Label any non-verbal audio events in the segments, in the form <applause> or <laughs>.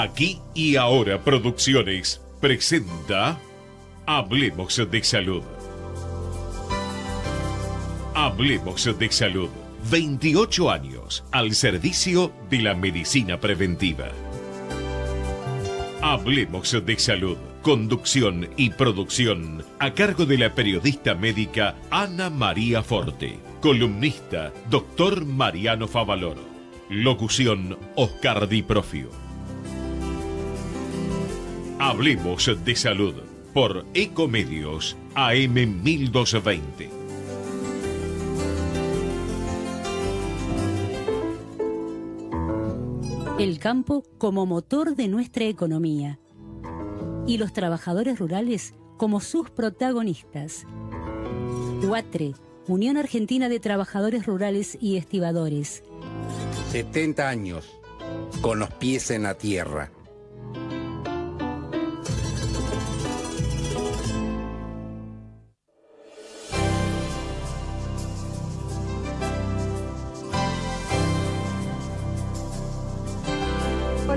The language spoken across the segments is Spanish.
Aquí y ahora Producciones presenta Hablemos de Salud. Hablemos de Salud. 28 años al servicio de la medicina preventiva. Hablemos de Salud. Conducción y producción a cargo de la periodista médica Ana María Forte. Columnista, doctor Mariano Favaloro. Locución, Oscar Di Profio. Hablemos de salud por Ecomedios AM 1220. El campo como motor de nuestra economía y los trabajadores rurales como sus protagonistas. UATRE, Unión Argentina de Trabajadores Rurales y Estibadores. 70 años, con los pies en la tierra.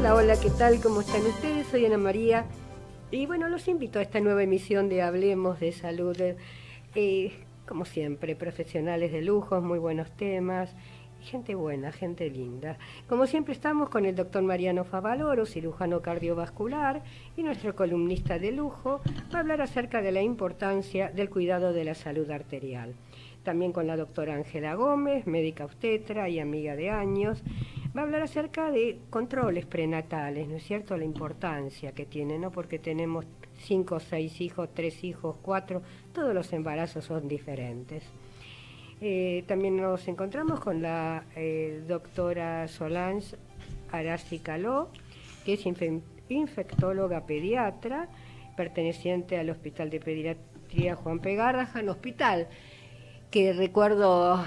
Hola, hola, ¿qué tal? ¿Cómo están ustedes? Soy Ana María y bueno, los invito a esta nueva emisión de Hablemos de Salud. Eh, como siempre, profesionales de lujos, muy buenos temas, gente buena, gente linda. Como siempre estamos con el doctor Mariano Favaloro, cirujano cardiovascular y nuestro columnista de lujo, para hablar acerca de la importancia del cuidado de la salud arterial. También con la doctora Ángela Gómez, médica obstetra y amiga de años va a hablar acerca de controles prenatales, ¿no es cierto? La importancia que tiene, ¿no? Porque tenemos cinco, seis hijos, tres hijos, cuatro, todos los embarazos son diferentes. Eh, también nos encontramos con la eh, doctora Solange Arasi Caló, que es infectóloga pediatra, perteneciente al Hospital de Pediatría Juan Pegarraja, hospital que recuerdo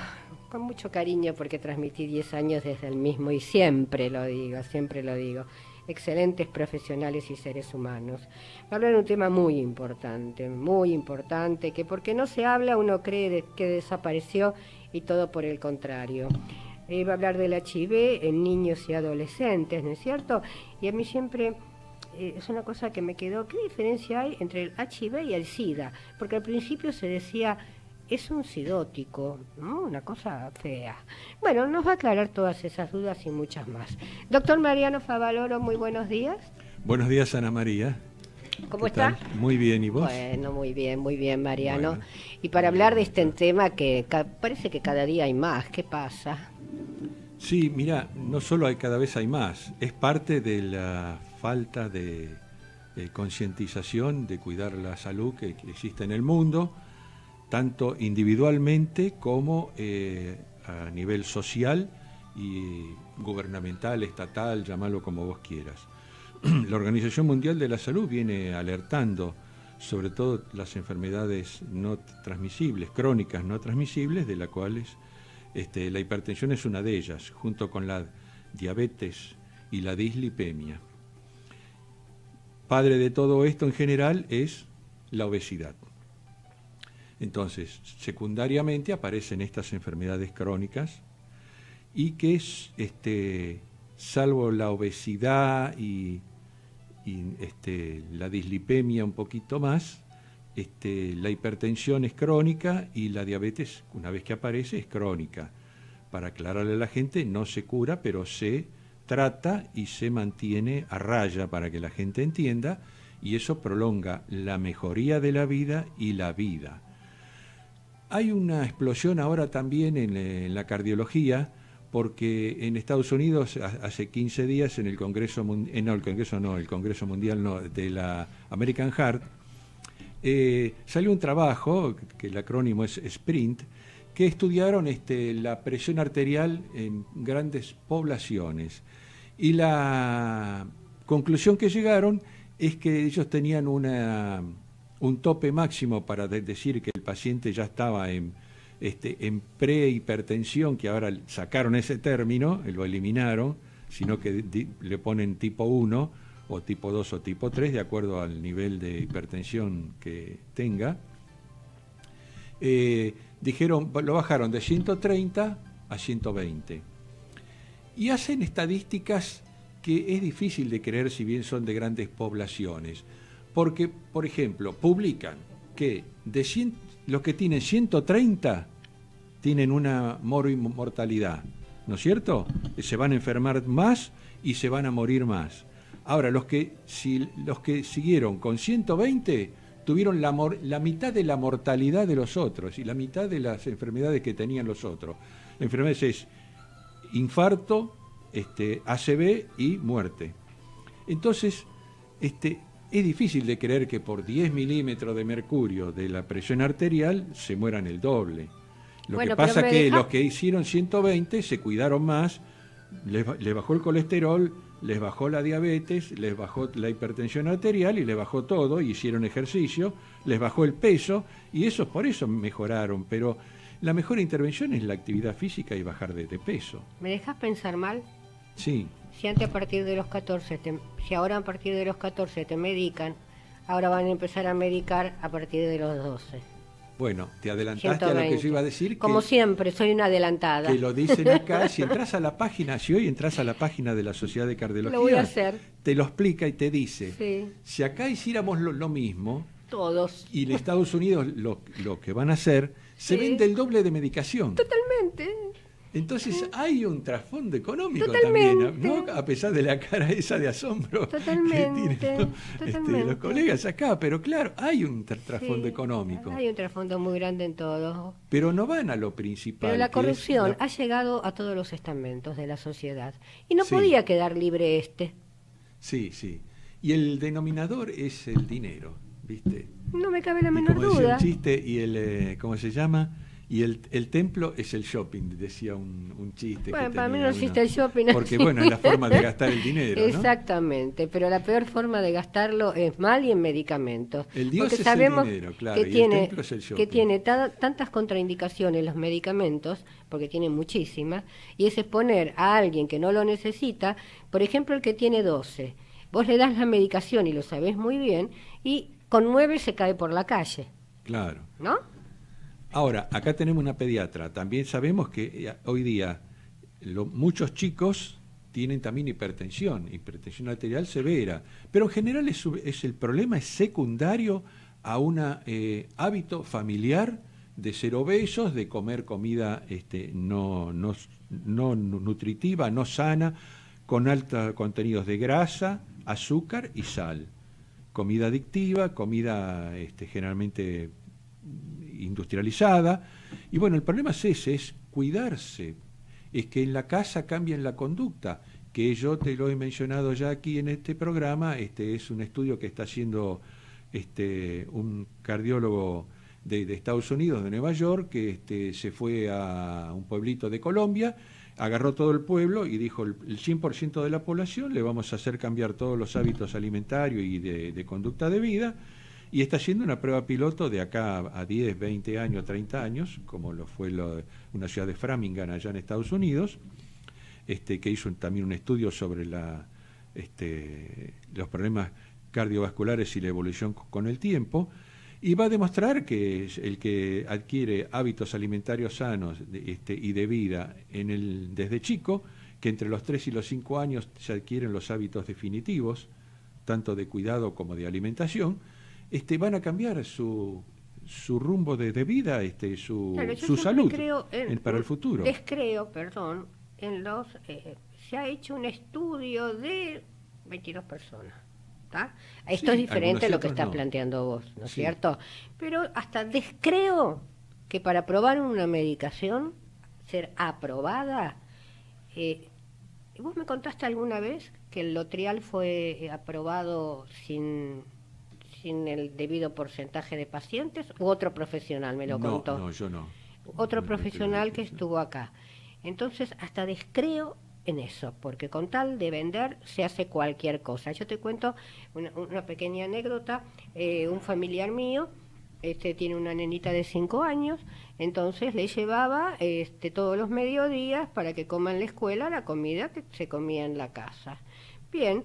con mucho cariño porque transmití 10 años desde el mismo y siempre lo digo, siempre lo digo. Excelentes profesionales y seres humanos. Va a hablar de un tema muy importante, muy importante, que porque no se habla uno cree que desapareció y todo por el contrario. Eh, va a hablar del HIV en niños y adolescentes, ¿no es cierto? Y a mí siempre eh, es una cosa que me quedó, ¿qué diferencia hay entre el HIV y el SIDA? Porque al principio se decía es un sidótico, una cosa fea. Bueno, nos va a aclarar todas esas dudas y muchas más. Doctor Mariano Favaloro, muy buenos días. Buenos días, Ana María. ¿Cómo está? Muy bien, ¿y vos? Bueno, muy bien, muy bien, Mariano. Y para hablar de este tema que parece que cada día hay más, ¿qué pasa? Sí, mira, no solo hay cada vez hay más, es parte de la falta de, de concientización de cuidar la salud que existe en el mundo tanto individualmente como eh, a nivel social y gubernamental, estatal, llámalo como vos quieras. <clears throat> La Organización Mundial de la Salud viene alertando sobre todo las enfermedades no transmisibles, crónicas no transmisibles, de las cuales este, la hipertensión es una de ellas, junto con la diabetes y la dislipemia. Padre de todo esto en general es la obesidad. Entonces, secundariamente aparecen estas enfermedades crónicas y que, este, salvo la obesidad y, este, la dislipemia un poquito más, este, la hipertensión es crónica y la diabetes, una vez que aparece, es crónica. Para aclararle a la gente, no se cura, pero se trata y se mantiene a raya para que la gente entienda y eso prolonga la mejoría de la vida y la vida. Hay una explosión ahora también en, la cardiología, porque en Estados Unidos hace 15 días en el Congreso, eh, no, el Congreso no, el Congreso Mundial no, de la American Heart, eh, salió un trabajo, que el acrónimo es SPRINT, que estudiaron este, la presión arterial en grandes poblaciones. Y la conclusión que llegaron es que ellos tenían una un tope máximo para decir que el paciente ya estaba en, este, en prehipertensión, que ahora sacaron ese término, lo eliminaron, sino que le ponen tipo 1 o tipo 2 o tipo 3, de acuerdo al nivel de hipertensión que tenga. Eh, dijeron, lo bajaron de 130 a 120. Y hacen estadísticas que es difícil de creer si bien son de grandes poblaciones. Porque, por ejemplo, publican que de 100, los que tienen 130 tienen una mortalidad, ¿no es cierto? Se van a enfermar más y se van a morir más. Ahora, los que, si, los que siguieron con 120 tuvieron la, la mitad de la mortalidad de los otros y la mitad de las enfermedades que tenían los otros. Enfermedades es infarto, este, ACV y muerte. Entonces, este, es difícil de creer que por 10 milímetros de mercurio de la presión arterial se mueran el doble. Lo que pasa es que los que hicieron 120 se cuidaron más, les, bajó el colesterol, les bajó la diabetes, les bajó la hipertensión arterial y les bajó todo, y hicieron ejercicio, les bajó el peso, y eso por eso mejoraron, pero la mejor intervención es la actividad física y bajar de, peso. ¿Me dejas pensar mal? Sí. Si antes a partir de los 14, si ahora a partir de los 14 te medican, ahora van a empezar a medicar a partir de los 12. Bueno, te adelantaste a lo que yo iba a decir. Como siempre, soy una adelantada. Que lo dicen acá. si <laughs> entras a la página, si hoy entras a la página de la Sociedad de Cardiología, lo voy a hacer. te lo explica y te dice: si acá hiciéramos lo, mismo, todos. Y en Estados Unidos lo, lo que van a hacer, se vende el doble de medicación. Totalmente. Entonces hay un trasfondo económico también, ¿no? A pesar de la cara esa de asombro que tienen este, los colegas acá, pero claro, hay un trasfondo económico. Hay un trasfondo muy grande en todo. Pero no van a lo principal. Pero la corrupción ha llegado a todos los estamentos de la sociedad y no podía quedar libre este. Sí, sí. Y el denominador es el dinero, ¿viste? No me cabe la menor como duda. el chiste y el, eh, ¿cómo se llama? Y el, el, templo es el shopping, decía un, un chiste. Bueno, para mí no existe el shopping. Porque, bueno, es la forma de gastar el dinero. Exactamente, pero la peor forma de gastarlo es mal y en medicamentos. El Dios porque es sabemos el dinero, claro, que tiene, el templo es el shopping. Que tiene tantas contraindicaciones los medicamentos, porque tiene muchísimas, y es exponer a alguien que no lo necesita, por ejemplo, el que tiene 12. Vos le das la medicación y lo sabés muy bien, y con 9 se cae por la calle. Claro. ¿No? Ahora, acá tenemos una pediatra. También sabemos que eh, hoy día muchos chicos tienen también hipertensión, hipertensión arterial severa, pero en general es, el problema es secundario a un eh, hábito familiar de ser obesos, de comer comida este, no, nutritiva, no sana, con altos contenidos de grasa, azúcar y sal. Comida adictiva, comida este, generalmente industrializada. Y bueno, el problema es ese, es cuidarse, es que en la casa cambien la conducta, que yo te lo he mencionado ya aquí en este programa, este es un estudio que está haciendo este, un cardiólogo de, Estados Unidos, de Nueva York, que este, se fue a un pueblito de Colombia, agarró todo el pueblo y dijo el, 100% de la población le vamos a hacer cambiar todos los hábitos alimentarios y de conducta de vida, y está haciendo una prueba piloto de acá a 10, 20 años, 30 años, como lo fue una ciudad de Framingham allá en Estados Unidos, este, que hizo también un estudio sobre este, los problemas cardiovasculares y la evolución con el tiempo, y va a demostrar que el que adquiere hábitos alimentarios sanos este, y de vida desde chico, que entre los 3 y los 5 años se adquieren los hábitos definitivos, tanto de cuidado como de alimentación, este, van a cambiar su, su rumbo de, vida, este, su, su salud para el futuro. Descreo, perdón, en los eh, se ha hecho un estudio de 22 personas. Esto es diferente a lo que está planteando vos, ¿no es cierto? Pero hasta descreo que para aprobar una medicación, ser aprobada, eh, ¿vos me contaste alguna vez que el Lotrial fue aprobado sin sin el debido porcentaje de pacientes u otro profesional me lo contó. No, yo no. Otro profesional que estuvo acá. Entonces, hasta descreo en eso, porque con tal de vender se hace cualquier cosa. Yo te cuento una, pequeña anécdota. Eh, un familiar mío este, tiene una nenita de cinco años, entonces le llevaba este, todos los mediodías para que coma en la escuela la comida que se comía en la casa. Bien,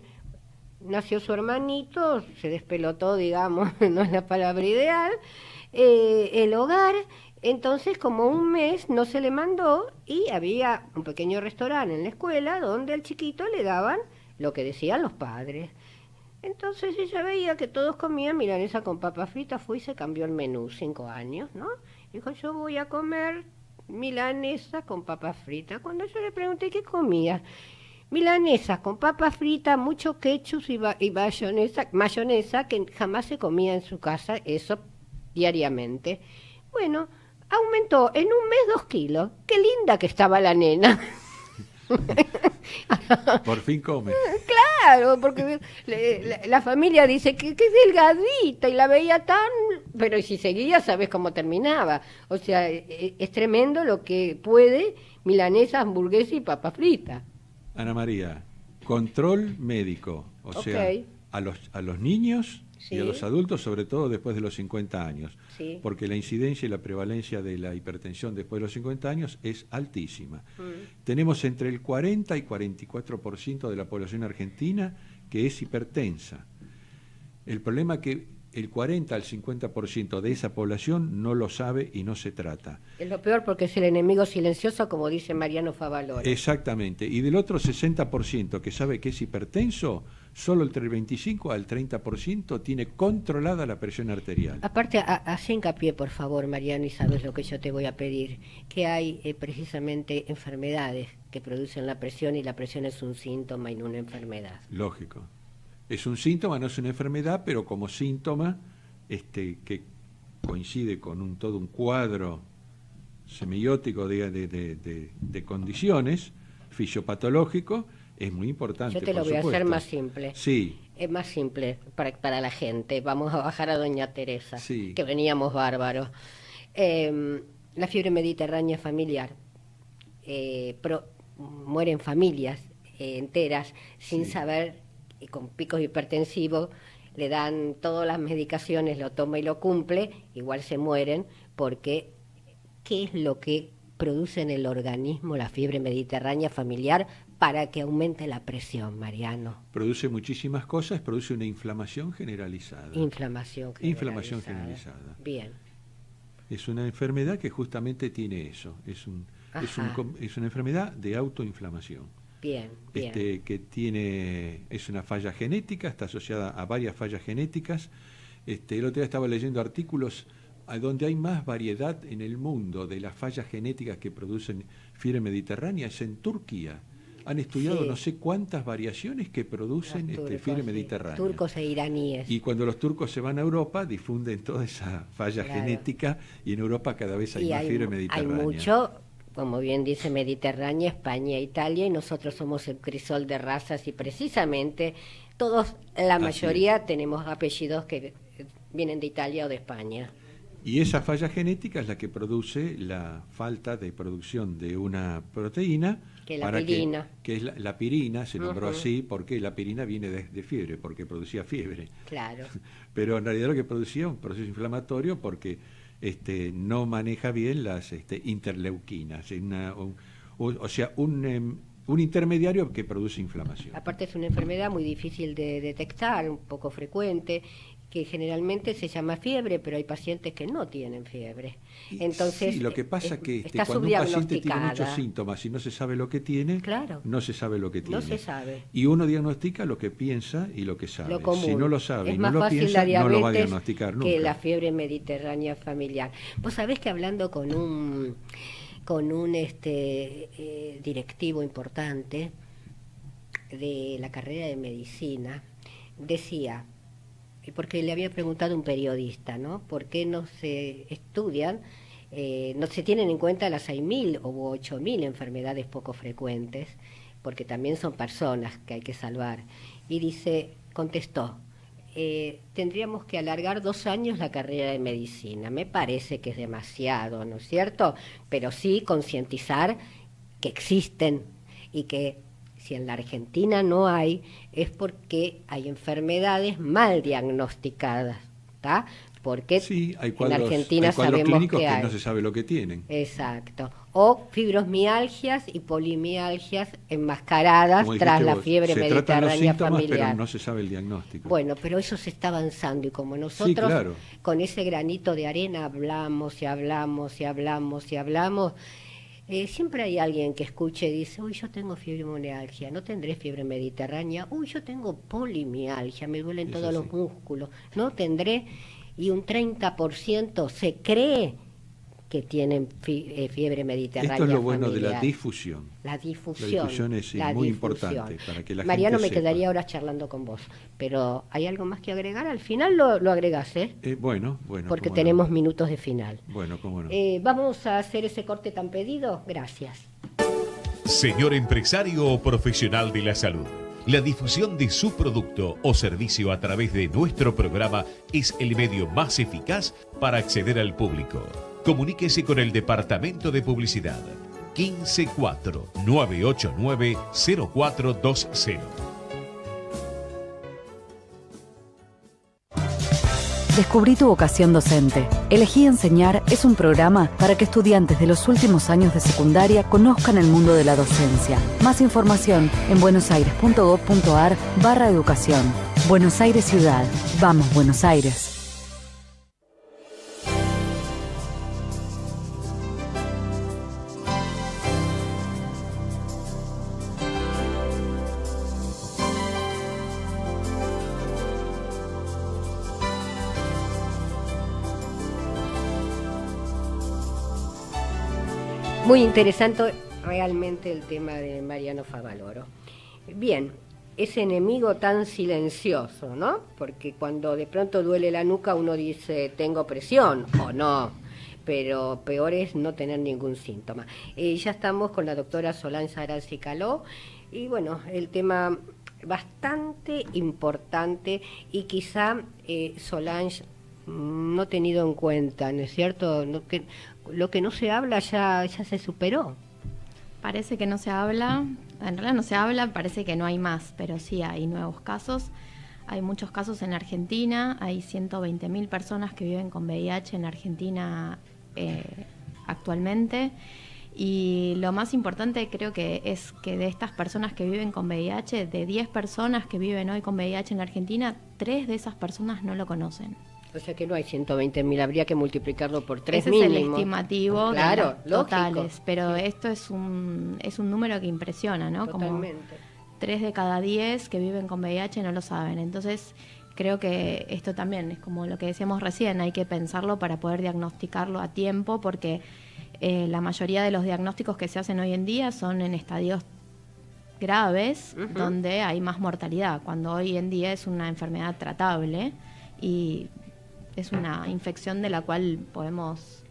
nació su hermanito, se despelotó, digamos, <laughs> no es la palabra ideal, eh, el hogar, entonces como un mes no se le mandó y había un pequeño restaurante en la escuela donde al chiquito le daban lo que decían los padres. Entonces ella veía que todos comían milanesa con papa frita, fue y se cambió el menú, cinco años, ¿no? Dijo, yo voy a comer milanesa con papa frita. Cuando yo le pregunté qué comía, milanesa con papa frita, mucho ketchup y, y mayonesa, mayonesa, que jamás se comía en su casa, eso diariamente. Bueno, aumentó en un mes dos kilos. Qué linda que estaba la nena. <laughs> Por fin come. Claro, porque la, familia dice que, que, es delgadita y la veía tan... Pero si seguía, sabes cómo terminaba. O sea, e, e, es, tremendo lo que puede milanesa, hamburguesa y papa frita. Ana María, control médico. O sea, a los, a los niños y a los adultos, sobre todo después de los 50 años, porque la incidencia y la prevalencia de la hipertensión después de los 50 años es altísima. Mm. Tenemos entre el 40 y 44% de la población argentina que es hipertensa. El problema que el 40 al 50% de esa población no lo sabe y no se trata. Es lo peor porque es el enemigo silencioso, como dice Mariano Favaloro. Exactamente. Y del otro 60% que sabe que es hipertenso, solo entre el 25 al 30% tiene controlada la presión arterial. Aparte, así hincapié, por favor, Mariano, y sabes lo que yo te voy a pedir, que hay eh, precisamente enfermedades que producen la presión y la presión es un síntoma y no una enfermedad. Lógico es un síntoma, no es una enfermedad, pero como síntoma este, que coincide con un, todo un cuadro semiótico de, de, condiciones fisiopatológico, es muy importante. Yo te lo voy a hacer más simple. Sí. Es más simple para, para la gente. Vamos a bajar a Doña Teresa, que veníamos bárbaros. Em, la fiebre mediterránea familiar. Eh, mueren familias eh, enteras sin saber y con picos hipertensivos, le dan todas las medicaciones, lo toma y lo cumple, igual se mueren, porque ¿qué es lo que produce en el organismo la fiebre mediterránea familiar para que aumente la presión, Mariano? Produce muchísimas cosas, produce una inflamación generalizada. Inflamación generalizada. Inflamación generalizada. Bien. Es una enfermedad que justamente tiene eso, es, un, es, un, es una enfermedad de autoinflamación. Bien, Este, que tiene, es una falla genética, está asociada a varias fallas genéticas. Este, el otro día estaba leyendo artículos donde hay más variedad en el mundo de las fallas genéticas que producen fiebre mediterránea es en Turquía. Han estudiado no sé cuántas variaciones que producen este, fiebre mediterránea. Turcos e iraníes. Y cuando los turcos se van a Europa, difunden toda esa falla genética y en Europa cada vez hay más fiebre mediterránea. Hay mucho como bien dice Mediterránea, España, Italia, y nosotros somos el crisol de razas y precisamente todos, la mayoría, tenemos apellidos que vienen de Italia o de España. Y esa falla genética es la que produce la falta de producción de una proteína. Que la pirina. Que, es la, pirina, se nombró así porque la pirina viene de, fiebre, porque producía fiebre. Claro. <laughs> Pero en realidad lo que producía un proceso inflamatorio porque este, no maneja bien las este, interleuquinas, o, sea, un, em, un intermediario que produce inflamación. Aparte es una enfermedad muy difícil de detectar, un poco frecuente, que generalmente se llama fiebre, pero hay pacientes que no tienen fiebre. Entonces, sí, lo que pasa es que este, cuando un paciente tiene muchos síntomas y no se sabe lo que tiene, claro, no se sabe lo que tiene. No se sabe. Y uno diagnostica lo que piensa y lo que sabe. Lo si no lo sabe y no lo piensa, no lo va a diagnosticar nunca. Que la fiebre mediterránea familiar. Vos sabés que hablando con un con un este eh, directivo importante de la carrera de medicina decía porque le había preguntado un periodista, ¿no? ¿Por qué no se estudian, eh, no se tienen en cuenta las 6.000 o 8.000 enfermedades poco frecuentes? Porque también son personas que hay que salvar. Y dice, contestó, eh, tendríamos que alargar dos años la carrera de medicina. Me parece que es demasiado, ¿no es cierto? Pero sí concientizar que existen y que si en la Argentina no hay, es porque hay enfermedades mal diagnosticadas, ¿está? Porque sí, hay cuadros, en Argentina hay sabemos clínicos que, no se sabe lo que tienen. Exacto. O fibrosmialgias y polimialgias enmascaradas tras la fiebre mediterránea familiar. Pero no se sabe el diagnóstico. Bueno, pero eso se está avanzando y como nosotros con ese granito de arena hablamos y hablamos y hablamos y hablamos Eh, siempre hay alguien que escuche y dice, uy, yo tengo fibromialgia, no tendré fiebre mediterránea, uy, yo tengo polimialgia, me duelen todos los músculos, no tendré, y un 30% se cree que tienen fi- eh, fiebre mediterránea. Esto es lo bueno de la difusión. La difusión. La difusión es, la muy difusión. importante para que la Mariano, gente me sepa. quedaría horas charlando con vos, pero ¿hay algo más que agregar? Al final lo, lo agregás, ¿eh? Eh, bueno, bueno. Porque no. tenemos minutos de final. Bueno, cómo no. Eh, Vamos a hacer ese corte tan pedido. Gracias. Señor empresario o profesional de la salud, la difusión de su producto o servicio a través de nuestro programa es el medio más eficaz para acceder al público. Comuníquese con el Departamento de Publicidad 154-989-0420. Descubrí tu vocación docente. Elegí Enseñar es un programa para que estudiantes de los últimos años de secundaria conozcan el mundo de la docencia. Más información en buenosaires.gov.ar barra educación. Buenos Aires Ciudad. Vamos, Buenos Aires. Muy interesante realmente el tema de Mariano Favaloro. Bien, ese enemigo tan silencioso, ¿no? Porque cuando de pronto duele la nuca uno dice tengo presión o no, pero peor es no tener ningún síntoma. Eh, ya estamos con la doctora Solange Aranzi Caló y bueno, el tema bastante importante y quizá eh, Solange no tenido en cuenta, ¿no es cierto? Lo que no se habla ya, se superó. Parece que no se habla, en realidad no se habla, parece que no hay más, pero sí hay nuevos casos. Hay muchos casos en Argentina, hay 120.000 personas que viven con VIH en Argentina eh, actualmente. Y lo más importante creo que es que de estas personas que viven con VIH, de 10 personas que viven hoy con VIH en Argentina, 3 de esas personas no lo conocen. O sea que no hay 120.000, habría que multiplicarlo por tres Ese es el estimativo de Claro, las lógico. totales, pero esto es un, es un número que impresiona, ¿no? Como Totalmente. tres de cada diez que viven con VIH no lo saben. Entonces, creo que esto también es como lo que decíamos recién, hay que pensarlo para poder diagnosticarlo a tiempo, porque eh, la mayoría de los diagnósticos que se hacen hoy en día son en estadios graves, donde hay más mortalidad, cuando hoy en día es una enfermedad tratable y es una infección de la cual podemos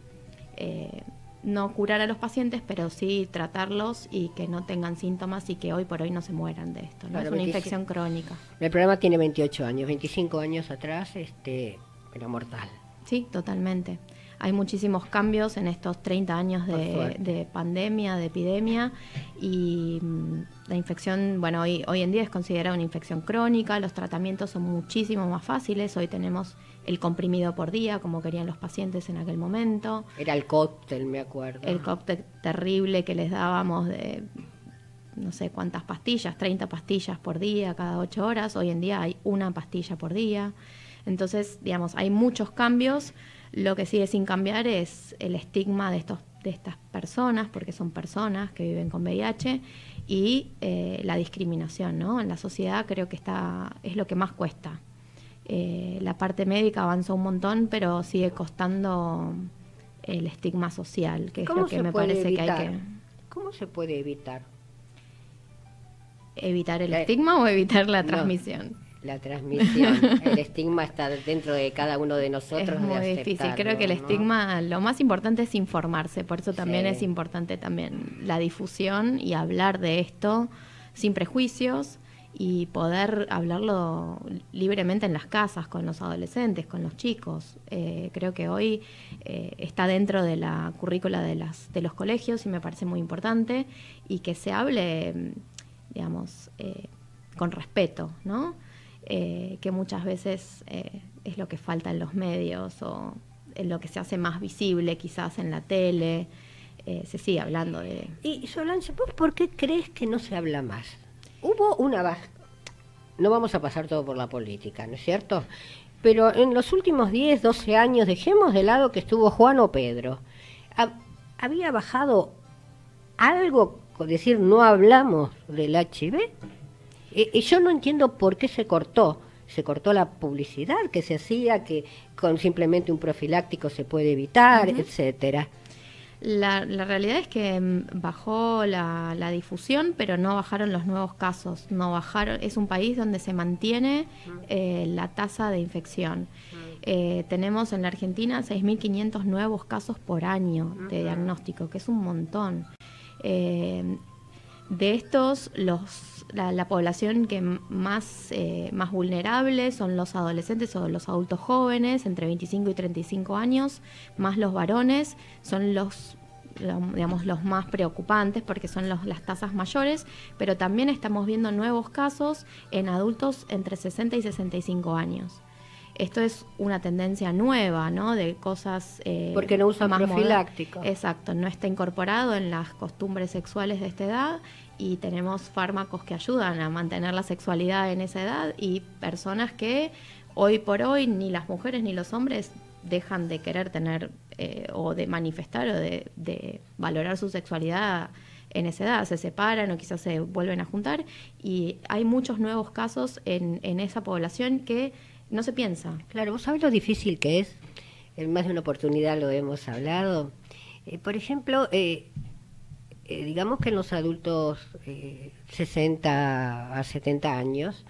eh, no curar a los pacientes, pero sí tratarlos y que no tengan síntomas y que hoy por hoy no se mueran de esto. ¿no? Claro, es una 25. infección crónica. El programa tiene 28 años, 25 años atrás este, era mortal. Sí, totalmente. Hay muchísimos cambios en estos 30 años de pandemia, de epidemia, y mm, la infección, bueno, hoy, hoy en día es considerada una infección crónica, los tratamientos son muchísimo más fáciles, hoy tenemos el comprimido por día, como querían los pacientes en aquel momento, Era el cóctel, me acuerdo. el cóctel terrible que les dábamos de no sé cuántas pastillas, 30 pastillas por día cada 8 horas, hoy en día hay una pastilla por día. Entonces, digamos, hay muchos cambios, lo que sigue sin cambiar es el estigma de, estos, de estas personas, porque son personas que viven con VIH, y eh, la discriminación, ¿no? En la sociedad creo que está, es lo que más cuesta. Eh, la parte médica avanzó un montón, pero sigue costando el estigma social, que es ¿Cómo lo que me parece evitar? que hay que ¿Cómo se puede evitar evitar el La- estigma o evitar la No. transmisión. la transmisión? el estigma está dentro de cada uno de nosotros. es muy de difícil. Creo que el estigma, lo más importante es informarse, por eso también Sí. es importante también la difusión y hablar de esto sin prejuicios y poder hablarlo libremente en las casas, con los adolescentes, con los chicos. Eh, creo que hoy eh, está dentro de la currícula de, las, de los colegios y me parece muy importante y que se hable, digamos, eh, con respeto, ¿no? Que muchas veces es lo que falta en los medios o en lo que se hace más visible quizás en la tele. Se sigue hablando de... Y Solange, ¿vos por qué crees que no se habla más? Hubo una... No vamos a pasar todo por la política, ¿no es cierto? Pero en los últimos 10, 12 años, dejemos de lado que estuvo Juan o Pedro. Ha- había bajado algo, con decir, no hablamos del HIV. Eh, y yo no entiendo por qué se cortó. Se cortó la publicidad que se hacía, que con simplemente un profiláctico se puede evitar, etcétera. La, la, realidad es que mm, bajó la, la, difusión, pero no bajaron los nuevos casos. No bajaron. Es un país donde se mantiene eh, la tasa de infección. Eh, tenemos en la Argentina 6.500 nuevos casos por año de diagnóstico, que es un montón. Eh, de estos, los, la, población que más, eh, más vulnerable son los adolescentes o los adultos jóvenes, entre 25 y 35 años, más los varones, son los digamos, los más preocupantes porque son las tasas mayores, pero también estamos viendo nuevos casos en adultos entre 60 y 65 años. Esto es una tendencia nueva, ¿no? De cosas... Eh, Porque no usan profiláctico. Exacto, no está incorporado en las costumbres sexuales de esta edad y tenemos fármacos que ayudan a mantener la sexualidad en esa edad y personas que hoy por hoy ni las mujeres ni los hombres dejan de querer tener eh, o de manifestar o de, valorar su sexualidad en esa edad, se separan o quizás se vuelven a juntar y hay muchos nuevos casos en, en esa población que no se piensa. Claro, vos sabés lo difícil que es, en más de una oportunidad lo hemos hablado. Eh, por ejemplo, eh, eh, digamos que en los adultos 60 a 70 años,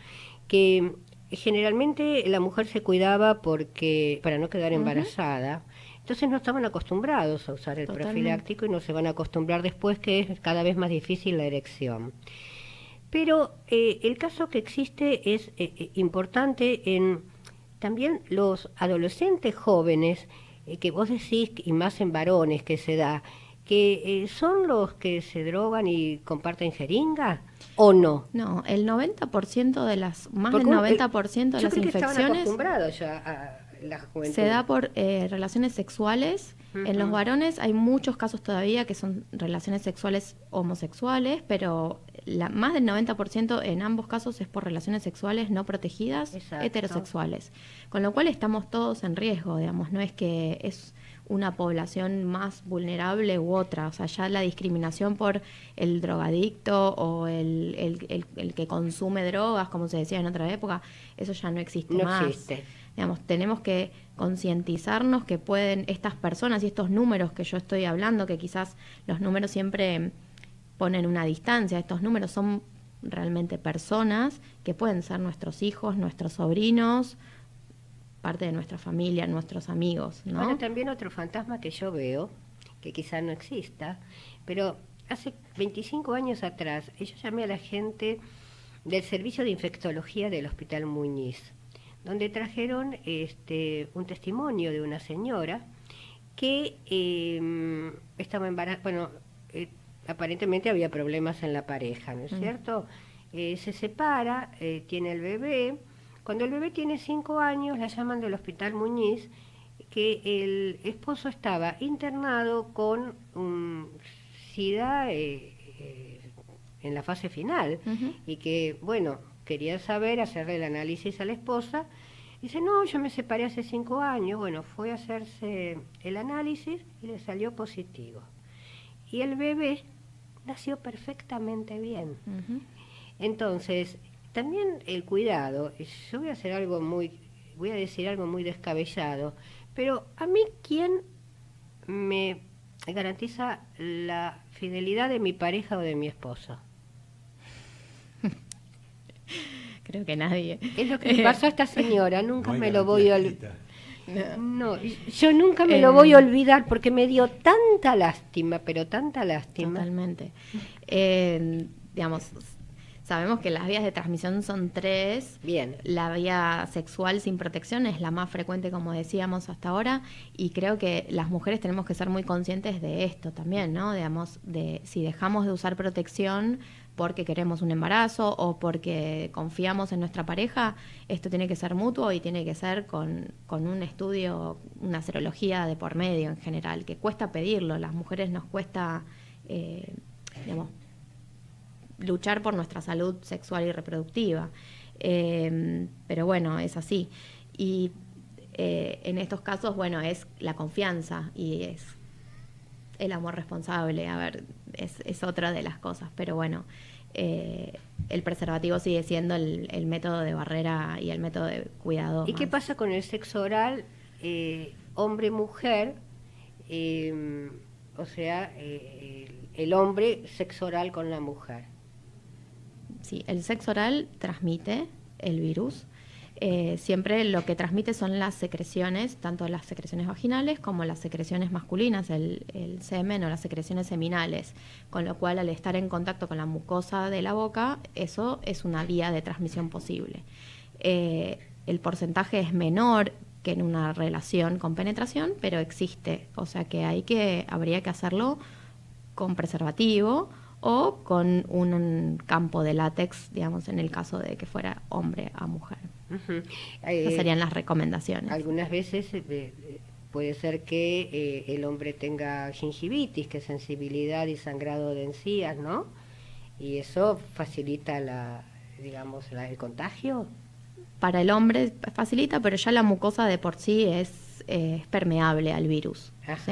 que generalmente la mujer se cuidaba porque para no quedar embarazada, entonces no estaban acostumbrados a usar el profiláctico y no se van a acostumbrar después que es cada vez más difícil la erección. Pero el caso que existe es importante en también los adolescentes jóvenes, eh, que vos decís, y más en varones que se da, que eh, son los que se drogan y comparten jeringa o no? No, el 90% de las, más del 90% de las infecciones ya la juventud. se da por eh, relaciones sexuales. En los varones hay muchos casos todavía que son relaciones sexuales homosexuales, pero la, más del 90% en ambos casos es por relaciones sexuales no protegidas, heterosexuales. Con lo cual estamos todos en riesgo, digamos, no es que es una población más vulnerable u otra, o sea, ya la discriminación por el drogadicto o el, el, el, que consume drogas, como se decía en otra época, eso ya no existe no más. Existe. Digamos, tenemos que concientizarnos que pueden estas personas y estos números que yo estoy hablando, que quizás los números siempre ponen una distancia. Estos números son realmente personas que pueden ser nuestros hijos, nuestros sobrinos, parte de nuestra familia, nuestros amigos. ¿no? Ahora también otro fantasma que yo veo, que quizá no exista, pero hace 25 años atrás yo llamé a la gente del servicio de infectología del Hospital Muñiz, donde trajeron este, un testimonio de una señora que eh, estaba embarazada, bueno, eh, aparentemente había problemas en la pareja, ¿no es mm. cierto? Eh, se separa, eh, tiene el bebé. Cuando el bebé tiene cinco años, la llaman del hospital Muñiz, que el esposo estaba internado con un SIDA eh, en la fase final y que, bueno, quería saber, hacerle el análisis a la esposa. Dice, no, yo me separé hace cinco años. Bueno, fue a hacerse el análisis y le salió positivo. Y el bebé nació perfectamente bien. Entonces, también el cuidado, yo voy a hacer algo muy, voy a decir algo muy descabellado, pero a mí quién me garantiza la fidelidad de mi pareja o de mi esposo. <laughs> Creo que nadie. Es lo que le pasó a esta señora, nunca me lo voy a olvidar. No, yo nunca me lo em, voy a olvidar porque me dio tanta lástima, pero tanta lástima. Totalmente. Em, digamos, sabemos que las vías de transmisión son tres. Bien. La vía sexual sin protección es la más frecuente, como decíamos hasta ahora, y creo que las mujeres tenemos que ser muy conscientes de esto también, ¿no? Digamos, de si dejamos de usar protección porque queremos un embarazo o porque confiamos en nuestra pareja, esto tiene que ser mutuo y tiene que ser con, con un estudio, una serología de por medio en general, que cuesta pedirlo, las mujeres nos cuesta, eh, digamos, luchar por nuestra salud sexual y reproductiva. Eh, pero bueno, es así. Y eh, en estos casos, bueno, es la confianza y es el amor responsable, a ver, es, es otra de las cosas, pero bueno, eh, el preservativo sigue siendo el, el, método de barrera y el método de cuidado. ¿Y qué pasa con el sexo oral eh, hombre-mujer? Eh, o sea, el hombre sexo oral con la mujer. Sí, el sexo oral transmite el virus. Eh, siempre lo que transmite son las secreciones, tanto las secreciones vaginales como las secreciones masculinas, el, semen o las secreciones seminales, con lo cual al estar en contacto con la mucosa de la boca, eso es una vía de transmisión posible. Eh, el porcentaje es menor que en una relación con penetración, pero existe, o sea que hay que habría que hacerlo con preservativo o con un campo de látex, digamos, en el caso de que fuera hombre a mujer. Uh -huh. eh, Esas serían las recomendaciones. Algunas veces eh, puede ser que eh, el hombre tenga gingivitis, que es sensibilidad y sangrado de encías, ¿no? Y eso facilita la, digamos, la, el contagio. Para el hombre facilita, pero ya la mucosa de por sí es, eh, es permeable al virus. ¿sí?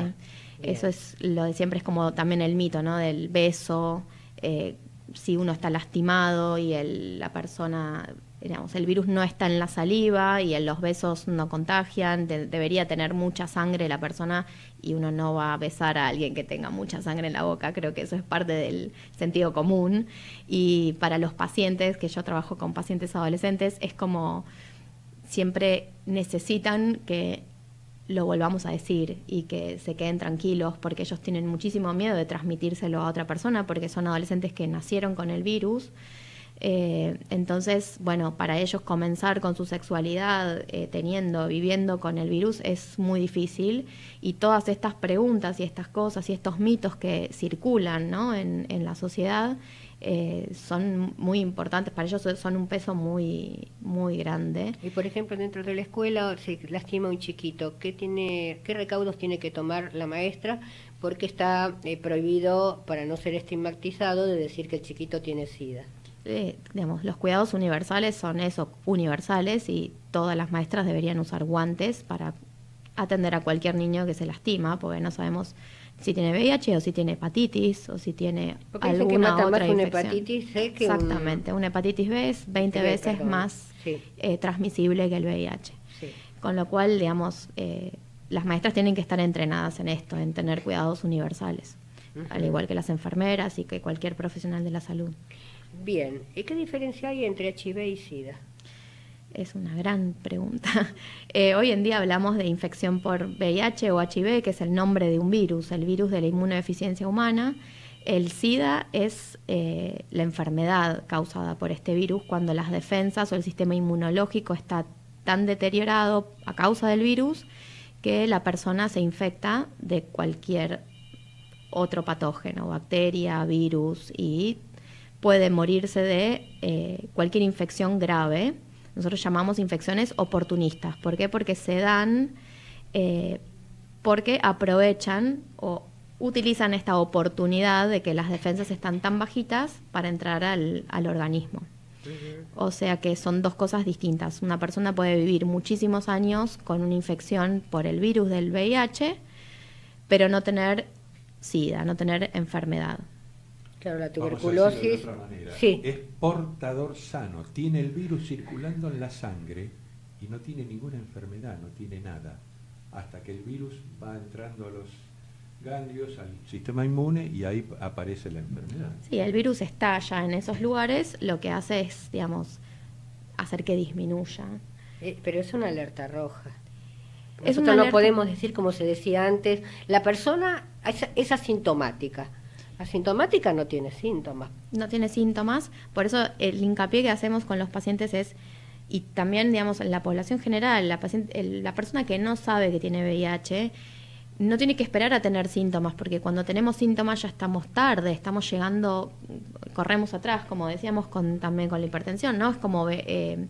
Eso es lo de siempre, es como también el mito, ¿no? Del beso, eh, si uno está lastimado y el, la persona, digamos, el virus no está en la saliva y en los besos no contagian, de, debería tener mucha sangre la persona y uno no va a besar a alguien que tenga mucha sangre en la boca, creo que eso es parte del sentido común. Y para los pacientes, que yo trabajo con pacientes adolescentes, es como siempre necesitan que lo volvamos a decir y que se queden tranquilos porque ellos tienen muchísimo miedo de transmitírselo a otra persona porque son adolescentes que nacieron con el virus. Eh, entonces, bueno, para ellos comenzar con su sexualidad eh, teniendo, viviendo con el virus es muy difícil y todas estas preguntas y estas cosas y estos mitos que circulan ¿no? en, en la sociedad eh, son muy importantes, para ellos son un peso muy, muy grande. Y por ejemplo, dentro de la escuela se lastima un chiquito, ¿qué, tiene, qué recaudos tiene que tomar la maestra? Porque está eh, prohibido, para no ser estigmatizado, de decir que el chiquito tiene SIDA. Eh, digamos, los cuidados universales son eso, universales, y todas las maestras deberían usar guantes para atender a cualquier niño que se lastima, porque no sabemos si tiene VIH o si tiene hepatitis o si tiene Porque alguna que mata otra más una hepatitis C que Exactamente, una hepatitis B es 20 Sí, veces perdón. más Sí. eh, transmisible que el VIH. Sí. Con lo cual, digamos, eh, las maestras tienen que estar entrenadas en esto, en tener cuidados universales, al igual que las enfermeras y que cualquier profesional de la salud. Bien, ¿y qué diferencia hay entre HIV y SIDA? Es una gran pregunta. <laughs> Eh, hoy en día hablamos de infección por VIH o HIV, que es el nombre de un virus, el virus de la inmunodeficiencia humana. El SIDA es eh, la enfermedad causada por este virus cuando las defensas o el sistema inmunológico está tan deteriorado a causa del virus que la persona se infecta de cualquier otro patógeno, bacteria, virus, y puede morirse de eh, cualquier infección grave. Nosotros llamamos infecciones oportunistas. ¿Por qué? Porque se dan, eh, porque aprovechan o utilizan esta oportunidad de que las defensas están tan bajitas para entrar al, al organismo. O sea que son dos cosas distintas. Una persona puede vivir muchísimos años con una infección por el virus del VIH, pero no tener SIDA, no tener enfermedad. Claro, la Vamos a tuberculosis. decirlo de otra manera. Sí. Es portador sano, tiene el virus circulando en la sangre y no tiene ninguna enfermedad, no tiene nada. Hasta que el virus va entrando a los ganglios, al sistema inmune y ahí aparece la enfermedad. Sí, el virus está ya en esos lugares, lo que hace es, digamos, hacer que disminuya. Eh, pero es una alerta roja. Es Nosotros una no alerta- podemos decir, como se decía antes, la persona es, es asintomática. Asintomática no tiene síntomas. no tiene síntomas, por eso el hincapié que hacemos con los pacientes es, y también, digamos, en la población general, la, paciente, el- la persona que no sabe que tiene VIH, no tiene que esperar a tener síntomas, porque cuando tenemos síntomas ya estamos tarde, estamos llegando, corremos atrás, como decíamos con, también con la hipertensión, ¿no? Es como... eh,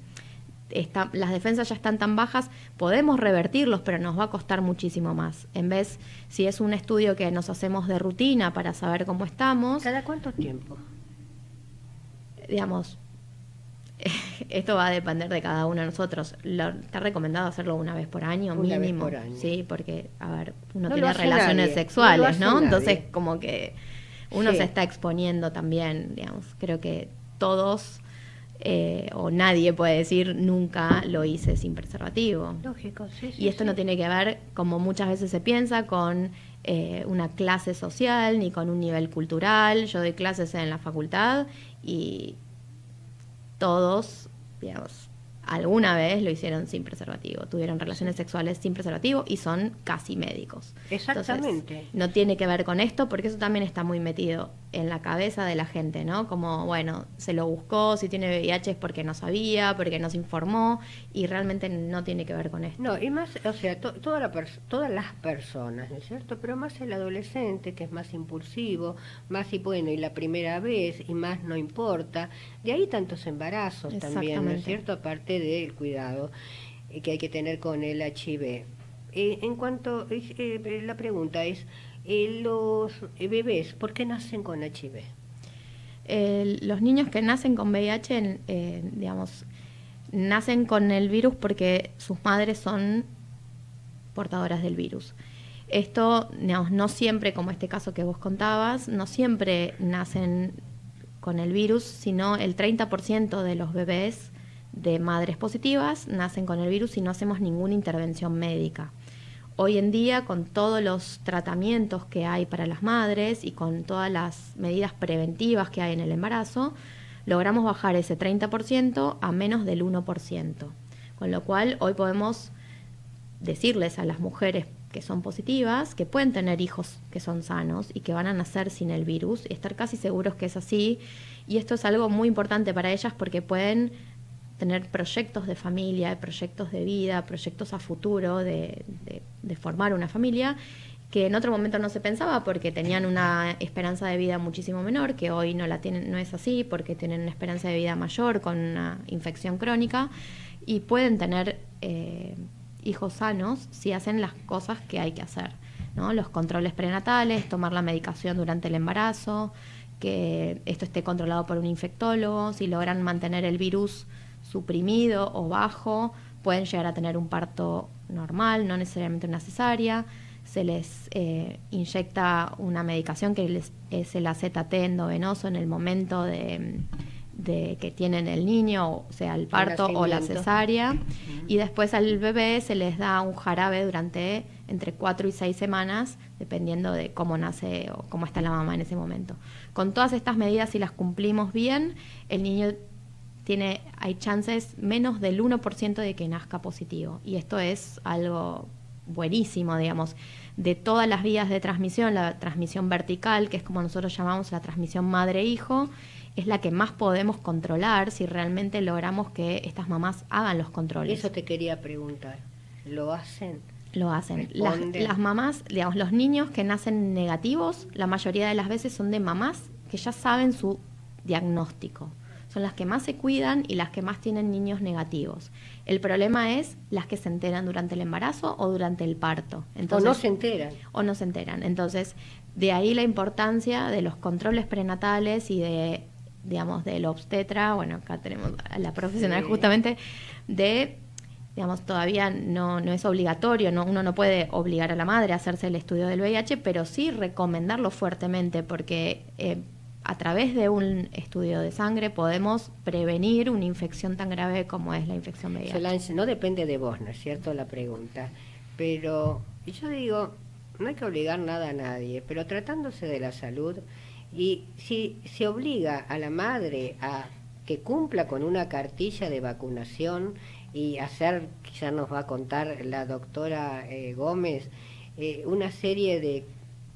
está- las defensas ya están tan bajas, podemos revertirlos, pero nos va a costar muchísimo más. En vez, si es un estudio que nos hacemos de rutina para saber cómo estamos, ¿Cada cuánto tiempo? digamos, <laughs> esto va a depender de cada uno de nosotros. Lo- está recomendado hacerlo una vez por año, Una vez mínimo. por año. Sí, porque, a ver, uno No tiene relaciones nadie, sexuales, ¿no? Entonces, como que uno Sí. se está exponiendo también, digamos. Creo que todos eh, o nadie puede decir nunca lo hice sin preservativo. Lógico, sí, sí. Y esto sí. no tiene que ver, como muchas veces se piensa, con eh, una clase social ni con un nivel cultural. Yo doy clases en la facultad y todos, digamos, alguna vez lo hicieron sin preservativo, tuvieron relaciones sexuales sin preservativo y son casi médicos. Exactamente. Entonces, no tiene que ver con esto porque eso también está muy metido en la cabeza de la gente, ¿no? Como, bueno, se lo buscó, si tiene VIH es porque no sabía, porque no se informó y realmente no tiene que ver con esto. No, y más, o sea, to- toda la todas las personas, ¿no es cierto? Pero más el adolescente, que es más impulsivo, más y bueno, y la primera vez, y más no importa. De ahí tantos embarazos también, ¿no es cierto? Aparte del cuidado eh, que hay que tener con el HIV. Eh, en cuanto, eh, la pregunta es, los bebés, ¿por qué nacen con HIV? Los niños que nacen con VIH, eh, digamos, nacen con el virus porque sus madres son portadoras del virus. Esto, digamos, no siempre, como este caso que vos contabas, no siempre nacen con el virus, sino el 30% de los bebés de madres positivas nacen con el virus y no hacemos ninguna intervención médica. Hoy en día, con todos los tratamientos que hay para las madres y con todas las medidas preventivas que hay en el embarazo, logramos bajar ese 30% a menos del 1%. Con lo cual, hoy podemos decirles a las mujeres que son positivas que pueden tener hijos que son sanos y que van a nacer sin el virus y estar casi seguros que es así. Y esto es algo muy importante para ellas porque pueden tener proyectos de familia, proyectos de vida, proyectos a futuro de, formar una familia que en otro momento no se pensaba porque tenían una esperanza de vida muchísimo menor, que hoy no la tienen, no es así porque tienen una esperanza de vida mayor con una infección crónica y pueden tener eh, hijos sanos si hacen las cosas que hay que hacer, ¿no? Los controles prenatales, tomar la medicación durante el embarazo, que esto esté controlado por un infectólogo, si logran mantener el virus suprimido o bajo, pueden llegar a tener un parto normal, no necesariamente una cesárea. Se les eh, inyecta una medicación que les- es el AZT endovenoso en el momento de, de que tienen el niño, o sea, el parto o la cesárea. Y después al bebé se les da un jarabe durante entre cuatro y seis semanas, dependiendo de cómo nace o cómo está la mamá en ese momento. Con todas estas medidas, si las cumplimos bien, el niño tiene, hay chances menos del 1% de que nazca positivo. Y esto es algo buenísimo, digamos. De todas las vías de transmisión, la transmisión vertical, que es como nosotros llamamos la transmisión madre-hijo, es la que más podemos controlar si realmente logramos que estas mamás hagan los controles. Eso te quería preguntar. ¿Lo hacen? Lo hacen. Las, las mamás, digamos, los niños que nacen negativos, la mayoría de las veces son de mamás que ya saben su diagnóstico. Son las que más se cuidan y las que más tienen niños negativos. El problema es las que se enteran durante el embarazo o durante el parto. Entonces, ¿O no se enteran? o no se enteran. Entonces, de ahí la importancia de los controles prenatales y de, digamos, del obstetra, bueno, acá tenemos a la profesional Sí. justamente, de, digamos, todavía no, no es obligatorio, no, uno no puede obligar a la madre a hacerse el estudio del VIH, pero sí recomendarlo fuertemente porque... eh, a través de un estudio de sangre podemos prevenir una infección tan grave como es la infección VIH. No depende de vos, ¿no es cierto? La pregunta. Pero yo digo, no hay que obligar nada a nadie, pero tratándose de la salud, y si se obliga a la madre a que cumpla con una cartilla de vacunación y hacer, quizá nos va a contar la doctora eh, Gómez, eh, una serie de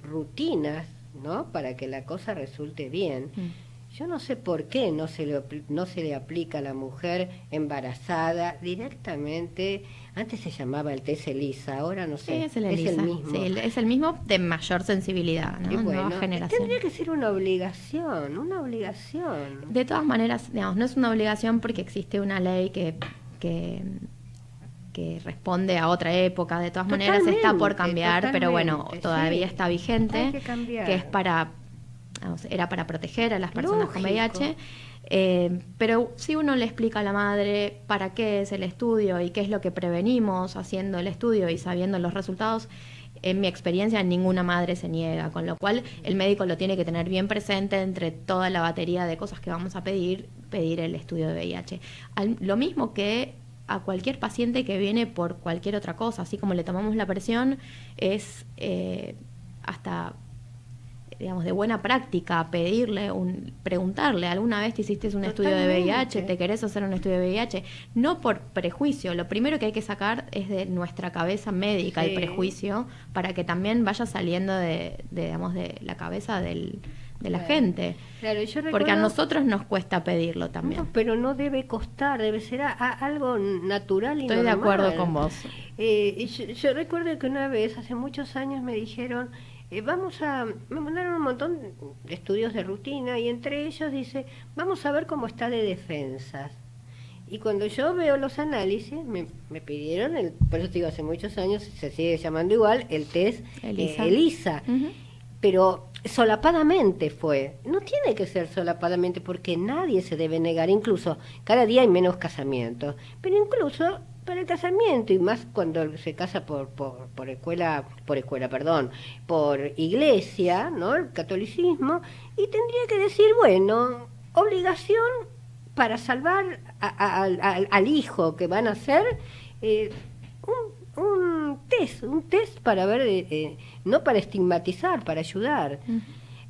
rutinas, ¿no? Para que la cosa resulte bien. Mm. Yo no sé por qué no se, le, no se le aplica a la mujer embarazada directamente. Antes se llamaba el test ELISA, ahora no Sí, sé. es el mismo. Sí, es el mismo de mayor sensibilidad, ¿no? Bueno, Nueva generación. tendría que ser una obligación, una obligación. De todas maneras, digamos, no es una obligación porque existe una ley que, que, que responde a otra época. De todas maneras, está por cambiar, pero bueno, todavía sí. está vigente, que es para era para proteger a las personas con. VIH. Eh, pero si uno le explica a la madre para qué es el estudio y qué es lo que prevenimos haciendo el estudio y sabiendo los resultados, en mi experiencia ninguna madre se niega, con lo cual el médico lo tiene que tener bien presente entre toda la batería de cosas que vamos a pedir, pedir el estudio de VIH. Al- lo mismo que a cualquier paciente que viene por cualquier otra cosa, así como le tomamos la presión, es eh, hasta digamos, de buena práctica pedirle, un, preguntarle, ¿alguna vez te hiciste un estudio de VIH? ¿Te querés hacer un estudio de VIH? No por prejuicio, lo primero que hay que sacar es de nuestra cabeza médica Sí. el prejuicio para que también vaya saliendo de, de, digamos, de la cabeza del, de la Claro. gente. Claro, yo Porque a nosotros nos cuesta pedirlo también. No, pero no debe costar, debe ser a- a- algo natural y Estoy de acuerdo con vos. Eh, yo, yo recuerdo que una vez, hace muchos años, me dijeron, eh, vamos a, me mandaron un montón de estudios de rutina y entre ellos dice, vamos a ver cómo está de defensas. Y cuando yo veo los análisis, me, me pidieron, el, por eso te digo, hace muchos años, se sigue llamando igual, el test eh, ELISA. ELISA Ujú. Pero solapadamente fue. No tiene que ser solapadamente porque nadie se debe negar, incluso cada día hay menos casamientos, pero incluso para el casamiento y más cuando se casa por, por, por escuela, por escuela, perdón, por iglesia, ¿no? El catolicismo, y tendría que decir, bueno, obligación para salvar a- al- hijo que van a hacer, eh, un, un test, un test para ver, eh, eh, no para estigmatizar, para ayudar.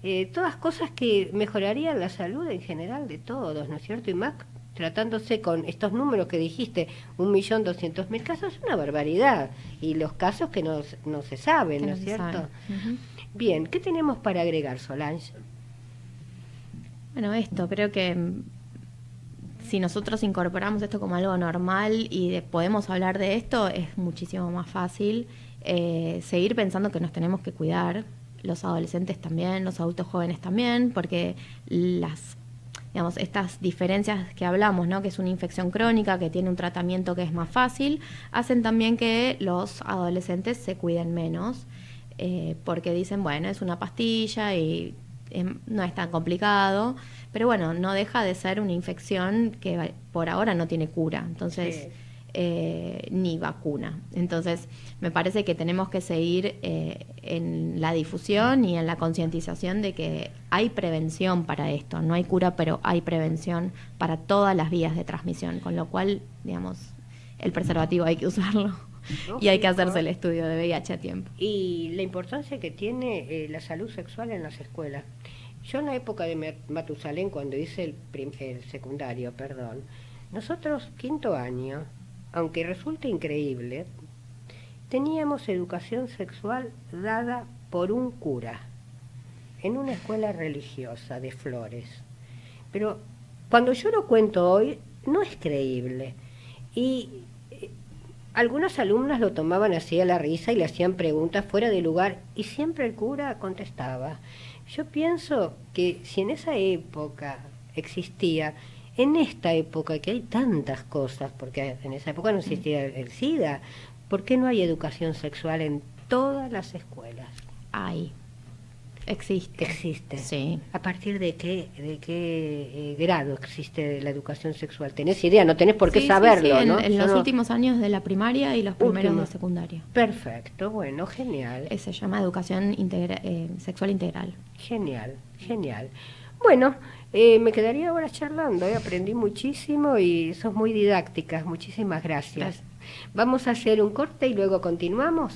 Eh, todas cosas que mejorarían la salud en general de todos, ¿no es cierto? Y más tratándose con estos números que dijiste, un millón doscientos mil casos, es una barbaridad. Y los casos que no, no se saben, Que ¿no es cierto? Bien, ¿qué tenemos para agregar, Solange? Bueno, esto, creo que si nosotros incorporamos esto como algo normal y de- podemos hablar de esto, es muchísimo más fácil eh, seguir pensando que nos tenemos que cuidar, los adolescentes también, los adultos jóvenes también, porque las digamos, estas diferencias que hablamos, ¿no? que es una infección crónica, que tiene un tratamiento que es más fácil, hacen también que los adolescentes se cuiden menos, eh, porque dicen, bueno, es una pastilla y no es tan complicado, pero bueno, no deja de ser una infección que por ahora no tiene cura, entonces, eh, ni vacuna. Entonces, me parece que tenemos que seguir eh, en la difusión y en la concientización de que hay prevención para esto, no hay cura, pero hay prevención para todas las vías de transmisión, con lo cual, digamos, el preservativo hay que usarlo y hay que hacerse el estudio de VIH a tiempo. y la importancia que tiene eh, la salud sexual en las escuelas. Yo en la época de Ma- Matusalén, cuando hice el, el secundario, perdón, nosotros quinto año, aunque resulte increíble, teníamos educación sexual dada por un cura en una escuela religiosa de Flores. Pero cuando yo lo cuento hoy, no es creíble. Y algunas alumnas lo tomaban así a la risa y le hacían preguntas fuera de lugar y siempre el cura contestaba. Yo pienso que si en esa época existía, en esta época que hay tantas cosas, porque en esa época no existía el SIDA, ¿por qué no hay educación sexual en todas las escuelas? Hay, existe. Existe. Sí. ¿A partir de qué, de qué eh, grado existe la educación sexual? ¿Tenés idea? No tenés por qué Sí, saberlo, sí, ¿no? en los no- últimos años de la primaria y los primeros Último. de secundaria. Perfecto, bueno, genial. Eh, Se llama educación integra- eh, sexual integral. Genial, genial. Bueno, eh, me quedaría ahora charlando, eh, aprendí muchísimo y sos muy didácticas, muchísimas gracias. Gracias. Vamos a hacer un corte y luego continuamos.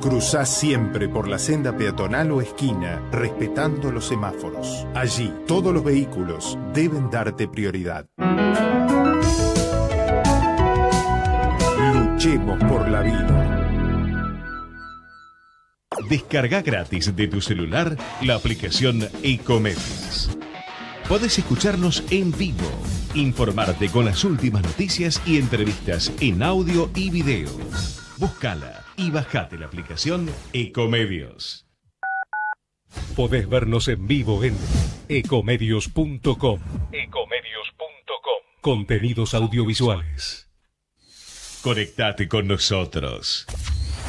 Cruzá siempre por la senda peatonal o esquina, respetando los semáforos. Allí, todos los vehículos deben darte prioridad. Luchemos por la vida. Descarga gratis de tu celular la aplicación Ecomedios. Podés escucharnos en vivo, informarte con las últimas noticias y entrevistas en audio y video. Búscala y bajate la aplicación Ecomedios. Podés vernos en vivo en ecomedios.com. Ecomedios.com. Contenidos audiovisuales. Conectate con nosotros.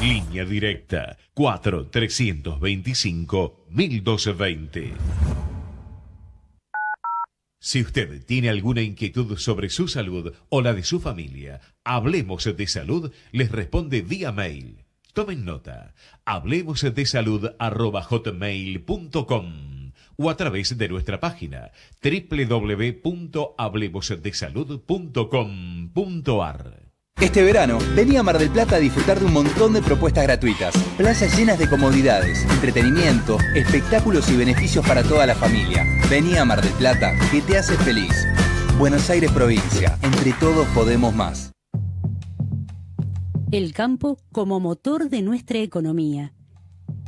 Línea directa 4 325 1220. Si usted tiene alguna inquietud sobre su salud o la de su familia, Hablemos de Salud les responde vía mail. Tomen nota. Hablemos de salud hotmail.com o a través de nuestra página www.hablemosdesalud.com.ar. Este verano, vení a Mar del Plata a disfrutar de un montón de propuestas gratuitas. Playas llenas de comodidades, entretenimiento, espectáculos y beneficios para toda la familia. Vení a Mar del Plata, que te hace feliz. Buenos Aires provincia, entre todos podemos más. El campo como motor de nuestra economía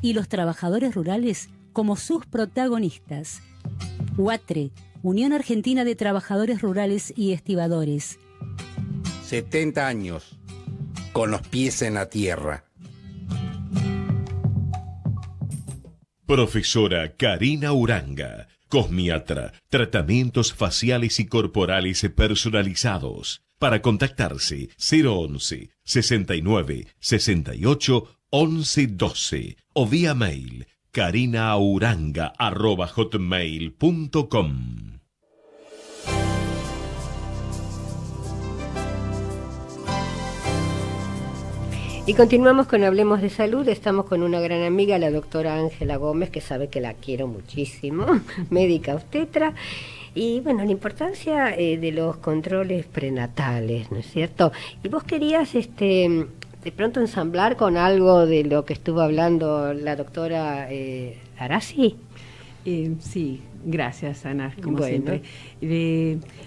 y los trabajadores rurales como sus protagonistas. UATRE, Unión Argentina de Trabajadores Rurales y Estibadores. 70 años, con los pies en la tierra. Profesora Karina Uranga, cosmiatra, tratamientos faciales y corporales personalizados. Para contactarse 011 69 68 11 12 o vía mail carinauranga Y continuamos con Hablemos de Salud. Estamos con una gran amiga, la doctora Ángela Gómez, que sabe que la quiero muchísimo, <laughs> médica obstetra. Y bueno, la importancia eh, de los controles prenatales, ¿no es cierto? Y vos querías este, de pronto ensamblar con algo de lo que estuvo hablando la doctora eh, Arasi. Eh, sí, gracias Ana, como Bueno. siempre.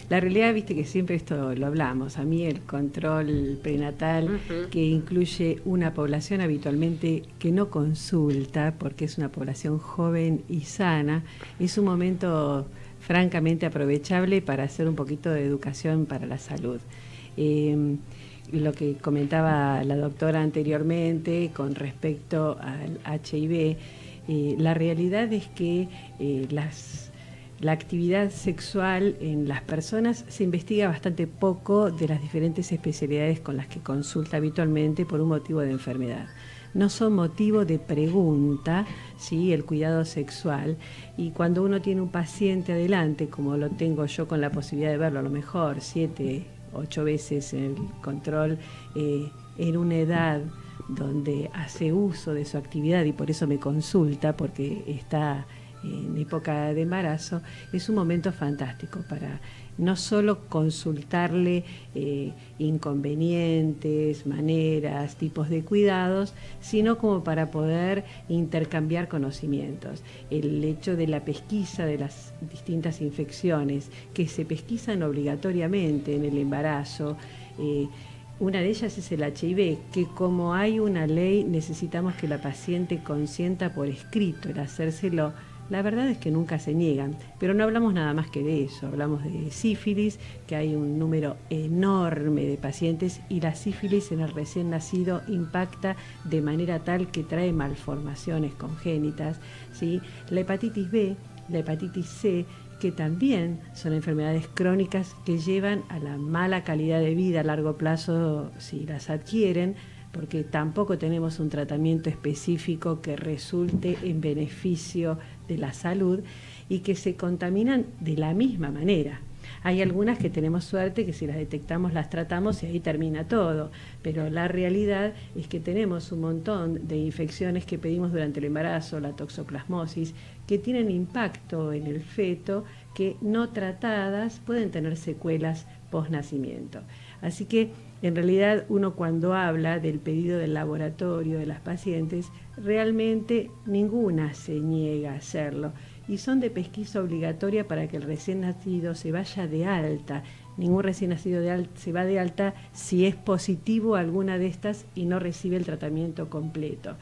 La realidad, viste que siempre esto lo hablamos, a mí el control prenatal que incluye una población habitualmente que no consulta, porque es una población joven y sana, es un momento francamente aprovechable para hacer un poquito de educación para la salud. Eh, lo que comentaba la doctora anteriormente con respecto al HIV, eh, la realidad es que eh, la actividad sexual en las personas se investiga bastante poco de las diferentes especialidades con las que consulta habitualmente por un motivo de enfermedad. No son motivo de pregunta, ¿sí? el cuidado sexual, y cuando uno tiene un paciente adelante, como lo tengo yo con la posibilidad de verlo a lo mejor siete, ocho veces en el control, eh, en una edad donde hace uso de su actividad y por eso me consulta, porque está en época de embarazo, es un momento fantástico para no solo consultarle eh, inconvenientes, maneras, tipos de cuidados, sino como para poder intercambiar conocimientos. El hecho de la pesquisa de las distintas infecciones que se pesquisan obligatoriamente en el embarazo, eh, una de ellas es el HIV, que como hay una ley necesitamos que la paciente consienta por escrito el hacérselo. La verdad es que nunca se niegan, pero no hablamos nada más que de eso. Hablamos de sífilis, que hay un número enorme de pacientes y la sífilis en el recién nacido impacta de manera tal que trae malformaciones congénitas. ¿sí? La hepatitis B, la hepatitis C, que también son enfermedades crónicas que llevan a la mala calidad de vida a largo plazo si las adquieren, porque tampoco tenemos un tratamiento específico que resulte en beneficio de la salud y que se contaminan de la misma manera. Hay algunas que tenemos suerte que si las detectamos las tratamos y ahí termina todo, pero la realidad es que tenemos un montón de infecciones que pedimos durante el embarazo, la toxoplasmosis, que tienen impacto en el feto que no tratadas pueden tener secuelas posnacimiento. Así que en realidad uno cuando habla del pedido del laboratorio de las pacientes, realmente ninguna se niega a hacerlo y son de pesquisa obligatoria para que el recién nacido se vaya de alta. Ningún recién nacido de al- se va de alta si es positivo alguna de estas y no recibe el tratamiento completo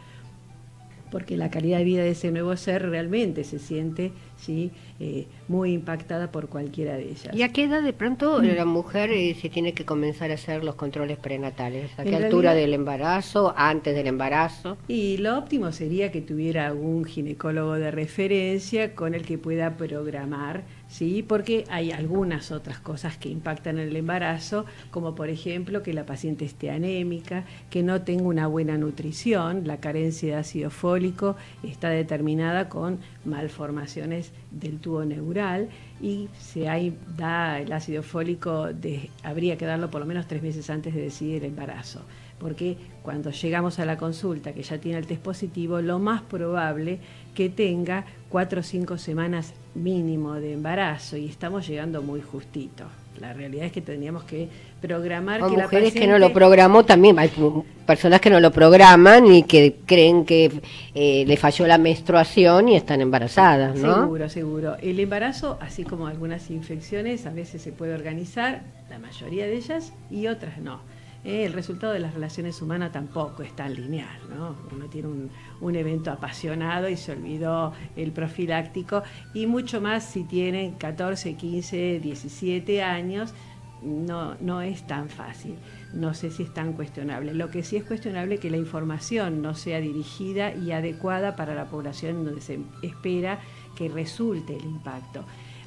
porque la calidad de vida de ese nuevo ser realmente se siente ¿sí? Eh, muy impactada por cualquiera de ellas. ¿Y a qué edad de pronto Mm. la mujer eh, se tiene que comenzar a hacer los controles prenatales? ¿A En qué altura realidad- del embarazo? ¿Antes del embarazo? Y lo óptimo sería que tuviera algún ginecólogo de referencia con el que pueda programar, ¿sí? Porque hay algunas otras cosas que impactan en el embarazo, como por ejemplo que la paciente esté anémica, que no tenga una buena nutrición, la carencia de ácido fólico está determinada con malformaciones del tubo neural y si hay da el ácido fólico habría que darlo por lo menos tres meses antes de decidir el embarazo porque cuando llegamos a la consulta que ya tiene el test positivo, lo más probable que tenga cuatro o cinco semanas mínimo de embarazo y estamos llegando muy justito. La realidad es que tendríamos que programar O que la mujeres que paciente- no lo programó también, hay personas que no lo programan y que creen que eh, le falló la menstruación y están embarazadas, ¿no? Seguro, seguro. El embarazo, así como algunas infecciones, a veces se puede organizar, la mayoría de ellas, y otras no. Eh, el resultado de las relaciones humanas tampoco es tan lineal, ¿no? Uno tiene un, evento apasionado y se olvidó el profiláctico, y mucho más si tienen 14, 15, 17 años, no, no es tan fácil. No sé si es tan cuestionable. Lo que sí es cuestionable es que la información no sea dirigida y adecuada para la población donde se espera que resulte el impacto.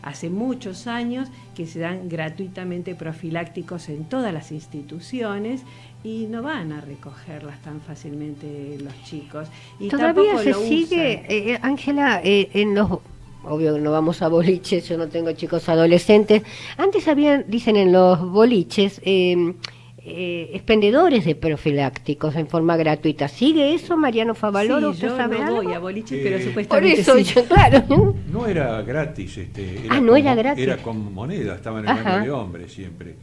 Hace muchos años que se dan gratuitamente profilácticos en todas las instituciones y no van a recogerlas tan fácilmente los chicos. Y Todavía se sigue, eh, eh, Ángela, eh, en los... Obvio que no vamos a boliches, yo no tengo chicos adolescentes. Antes habían, dicen en los boliches, eh, eh, expendedores de profilácticos en forma gratuita. ¿Sigue eso, Mariano Favaloro? Sí, ¿Usted yo sabe no algo? voy a boliches, Eh, pero Por supuestamente eso sí. yo, claro. No era gratis, este, Ah, no con era gratis. Era con moneda, estaba en el Ajá. baño de hombres siempre.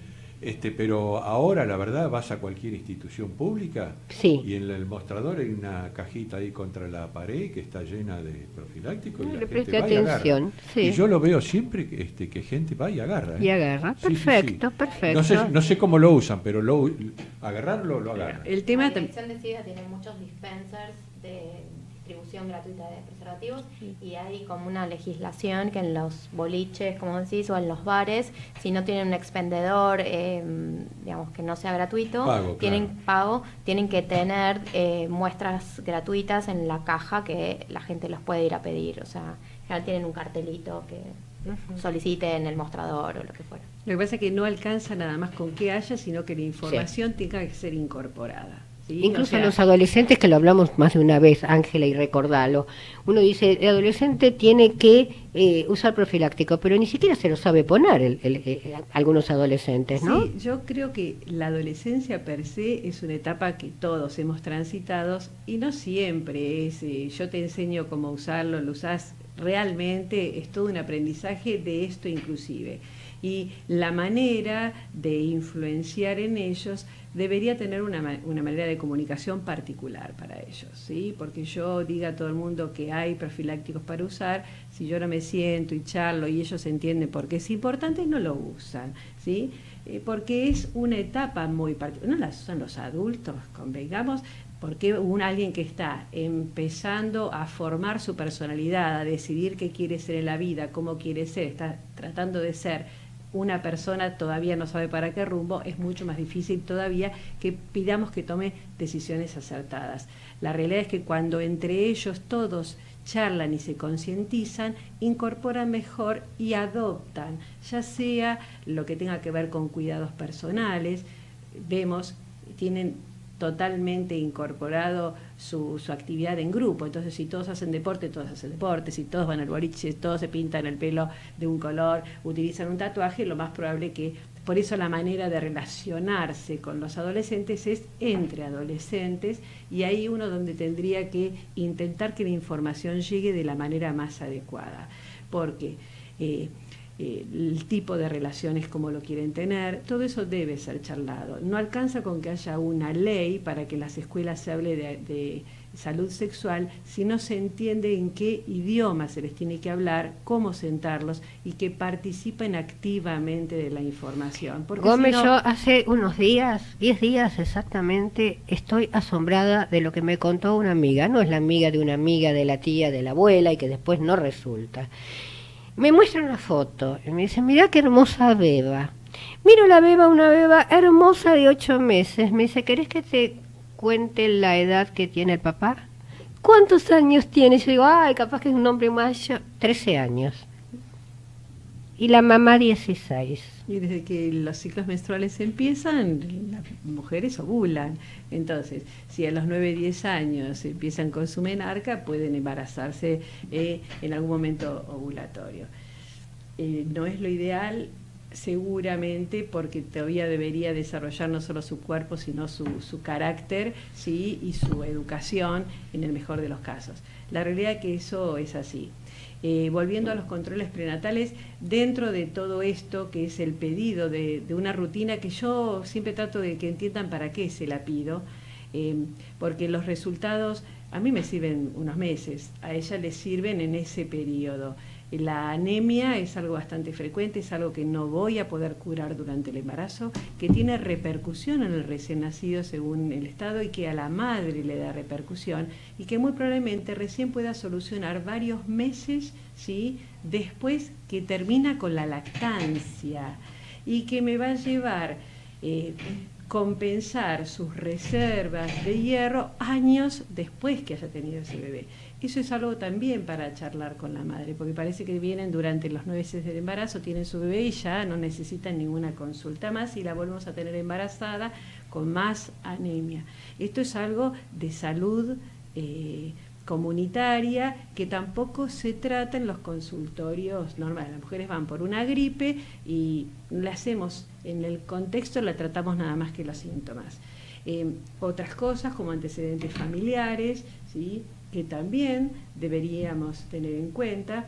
Este, pero ahora, la verdad, vas a cualquier institución pública Sí. y en el mostrador hay una cajita ahí contra la pared que está llena de profilácticos. y No la le gente preste va y agarra. atención, sí. Y yo lo veo siempre que, este, que gente va y agarra. ¿eh? Y agarra. Sí, sí, sí. Perfecto, perfecto. No sé, no sé cómo lo usan, pero lo, agarrarlo lo agarran. El tema La Dirección de SIDA tiene muchos dispensers de distribución gratuita de preservativos y hay como una legislación que en los boliches, como decís, o en los bares, si no tienen un expendedor, eh, digamos que no sea gratuito, Pago, tienen claro. pago, tienen que tener eh, muestras gratuitas en la caja que la gente los puede ir a pedir. O sea, general tienen un cartelito que solicite en el mostrador o lo que fuera. Lo que pasa es que no alcanza nada más con que haya, sino que la información tenga que ser incorporada. ¿Sí? Incluso O sea, los adolescentes, que lo hablamos más de una vez, Ángela, y recordalo. Uno dice, el adolescente tiene que eh, usar profiláctico, pero ni siquiera se lo sabe poner el- el- eh, algunos adolescentes, ¿no? Sí, yo creo que la adolescencia per se es una etapa que todos hemos transitado y no siempre es eh, yo te enseño cómo usarlo, lo usás realmente, es todo un aprendizaje de esto inclusive. Y la manera de influenciar en ellos debería tener una, una manera de comunicación particular para ellos, ¿sí? Porque yo diga a todo el mundo que hay profilácticos para usar, si yo no me siento y charlo y ellos entienden por qué es importante, no lo usan, ¿sí? Eh, porque es una etapa muy particular. No la usan los adultos, convengamos, porque un alguien que está empezando a formar su personalidad, a decidir qué quiere ser en la vida, cómo quiere ser, está tratando de ser una persona todavía no sabe para qué rumbo, es mucho más difícil todavía que pidamos que tome decisiones acertadas. La realidad es que cuando entre ellos todos charlan y se concientizan, incorporan mejor y adoptan, ya sea lo que tenga que ver con cuidados personales, vemos, tienen totalmente incorporado su, actividad en grupo. Entonces, si todos hacen deporte, todos hacen deporte. Si todos van al boliche, todos se pintan el pelo de un color, utilizan un tatuaje, lo más probable que... Por eso la manera de relacionarse con los adolescentes es entre adolescentes y ahí uno donde tendría que intentar que la información llegue de la manera más adecuada. Porque... eh, eh, el tipo de relaciones como lo quieren tener, todo eso debe ser charlado. No alcanza con que haya una ley para que en las escuelas se hable de, de salud sexual si no se entiende en qué idioma se les tiene que hablar, cómo sentarlos y que participen activamente de la información. Porque Gómez, si no- yo hace unos días, 10 días exactamente, estoy asombrada de lo que me contó una amiga. No es la amiga de una amiga, de la tía, de la abuela y que después no resulta. Me muestra una foto y me dice, mira qué hermosa beba. Miro la beba, una beba hermosa de 8 meses. Me dice, ¿querés que te cuente la edad que tiene el papá? ¿Cuántos años tiene? Yo digo, ay, capaz que es un hombre mayor. 13 años. Y la mamá 16. Y desde que los ciclos menstruales empiezan, las mujeres ovulan. Entonces, si a los 9, 10 años empiezan con su menarca, pueden embarazarse eh, en algún momento ovulatorio. Eh, no es lo ideal, seguramente, porque todavía debería desarrollar no solo su cuerpo, sino su, su carácter ¿sí? y su educación en el mejor de los casos. La realidad es que eso es así. Eh, volviendo a los controles prenatales, dentro de todo esto que es el pedido de, una rutina que yo siempre trato de que entiendan para qué se la pido, eh, porque los resultados a mí me sirven unos meses, a ella le sirven en ese periodo. La anemia es algo bastante frecuente, es algo que no voy a poder curar durante el embarazo, que tiene repercusión en el recién nacido según el estado y que a la madre le da repercusión y que muy probablemente recién pueda solucionar varios meses ¿sí? después que termina con la lactancia y que me va a llevar eh, compensar sus reservas de hierro años después que haya tenido ese bebé. Eso es algo también para charlar con la madre, porque parece que vienen durante los nueve meses del embarazo, tienen su bebé y ya no necesitan ninguna consulta más y la volvemos a tener embarazada con más anemia. Esto es algo de salud eh, comunitaria que tampoco se trata en los consultorios normales. Las mujeres van por una gripe y la hacemos en el contexto, la tratamos nada más que los síntomas. Eh, otras cosas como antecedentes familiares, ¿sí? que también deberíamos tener en cuenta.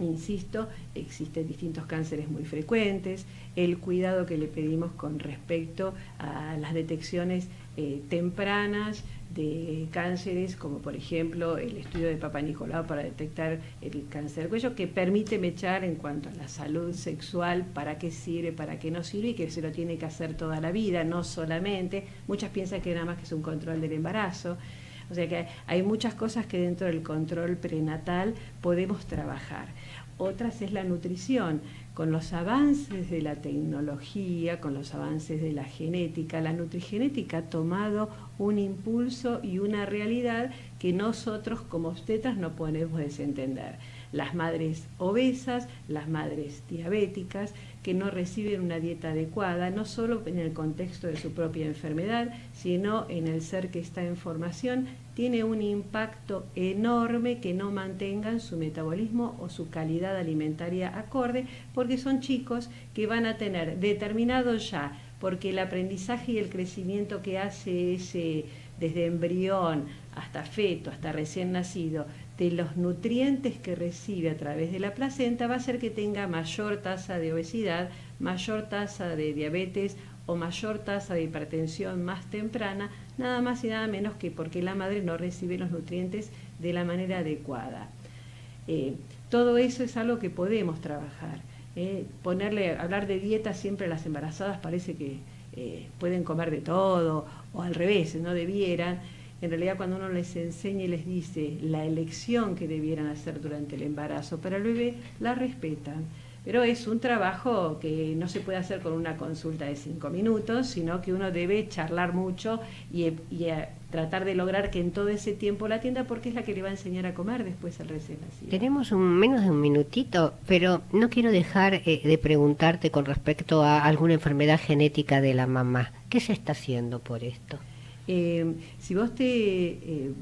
Insisto, existen distintos cánceres muy frecuentes, el cuidado que le pedimos con respecto a las detecciones eh, tempranas de cánceres, como por ejemplo el estudio de Papa Nicolau para detectar el cáncer del cuello, que permite mechar en cuanto a la salud sexual, para qué sirve, para qué no sirve, y que se lo tiene que hacer toda la vida, no solamente. Muchas piensan que nada más que es un control del embarazo. O sea que hay muchas cosas que dentro del control prenatal podemos trabajar. Otras es la nutrición. Con los avances de la tecnología, con los avances de la genética, la nutrigenética ha tomado un impulso y una realidad que nosotros como obstetras no podemos desentender. Las madres obesas, las madres diabéticas, que no reciben una dieta adecuada, no solo en el contexto de su propia enfermedad, sino en el ser que está en formación, tiene un impacto enorme que no mantengan su metabolismo o su calidad alimentaria acorde, porque son chicos que van a tener determinado ya, porque el aprendizaje y el crecimiento que hace ese desde embrión hasta feto, hasta recién nacido, de los nutrientes que recibe a través de la placenta va a hacer que tenga mayor tasa de obesidad, mayor tasa de diabetes o mayor tasa de hipertensión más temprana, nada más y nada menos que porque la madre no recibe los nutrientes de la manera adecuada. Eh, todo eso es algo que podemos trabajar. eh. Ponerle, hablar de dieta siempre a las embarazadas parece que eh, pueden comer de todo, o al revés, no debieran. En realidad cuando uno les enseña y les dice la elección que debieran hacer durante el embarazo para el bebé, la respetan. Pero es un trabajo que no se puede hacer con una consulta de cinco minutos, sino que uno debe charlar mucho y, y, eh, tratar de lograr que en todo ese tiempo la atienda porque es la que le va a enseñar a comer después al recién nacido. Tenemos un, menos de un minutito, pero no quiero dejar eh, de preguntarte con respecto a alguna enfermedad genética de la mamá. ¿Qué se está haciendo por esto? Eh, si vos te... Eh,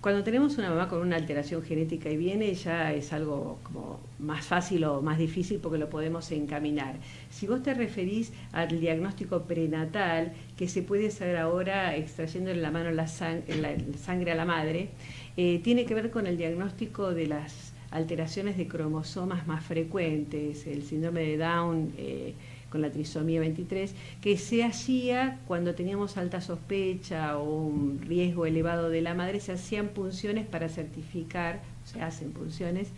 cuando tenemos una mamá con una alteración genética y viene, ya es algo como más fácil o más difícil porque lo podemos encaminar. Si vos te referís al diagnóstico prenatal, que se puede hacer ahora extrayendo en la mano la, sang la sangre a la madre, eh, tiene que ver con el diagnóstico de las alteraciones de cromosomas más frecuentes, el síndrome de Down eh, con la trisomía 23, que se hacía cuando teníamos alta sospecha o un riesgo elevado de la madre, se hacían punciones para certificar, se hacen punciones,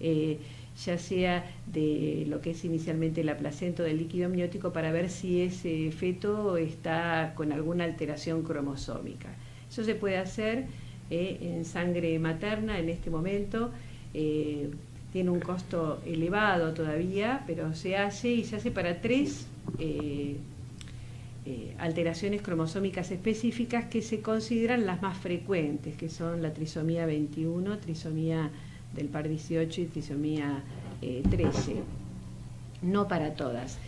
eh, ya sea de lo que es inicialmente la placenta o del líquido amniótico para ver si ese feto está con alguna alteración cromosómica. Eso se puede hacer eh, en sangre materna en este momento. eh, tiene un costo elevado todavía, pero se hace y se hace para tres eh, alteraciones cromosómicas específicas que se consideran las más frecuentes, que son la trisomía 21, trisomía del par 18 y trisomía eh, 13. No para todas.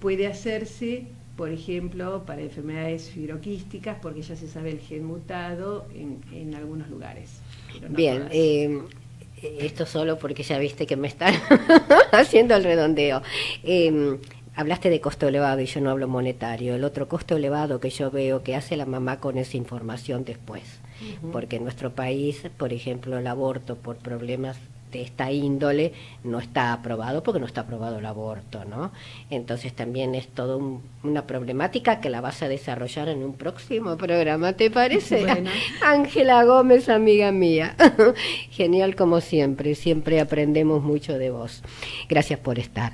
Puede hacerse, por ejemplo, para enfermedades fibroquísticas, porque ya se sabe el gen mutado en, en algunos lugares. pero no Bien, todas. eh, esto solo porque ya viste que me están <laughs> haciendo el redondeo. Eh, hablaste de costo elevado y yo no hablo monetario. El otro costo elevado que yo veo que hace la mamá con esa información después. Porque en nuestro país, por ejemplo, el aborto por problemas de esta índole no está aprobado porque no está aprobado el aborto, ¿no? Entonces también es toda una problemática que la vas a desarrollar en un próximo programa, ¿te parece? Bueno. <laughs> Ángela Gómez, amiga mía. <laughs> Genial como siempre, siempre aprendemos mucho de vos. Gracias por estar.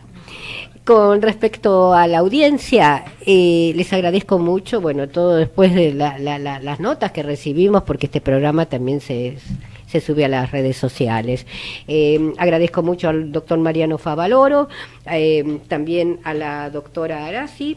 Con respecto a la audiencia, eh, les agradezco mucho, bueno, todo después de la- la- la- las notas que recibimos, porque este programa también se, se sube a las redes sociales. Eh, agradezco mucho al doctor Mariano Favaloro, eh, también a la doctora Arasi,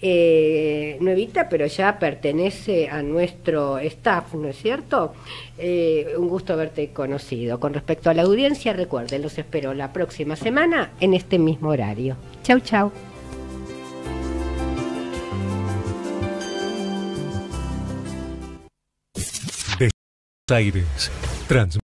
eh, nuevita, pero ya pertenece a nuestro staff, ¿no es cierto? Eh, un gusto haberte conocido. Con respecto a la audiencia, recuerden, los espero la próxima semana en este mismo horario. Chau, chau. Aires, trans